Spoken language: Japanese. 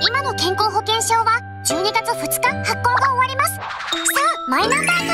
今の健康保険証は12月2日発行が終わります。さあマイナンバー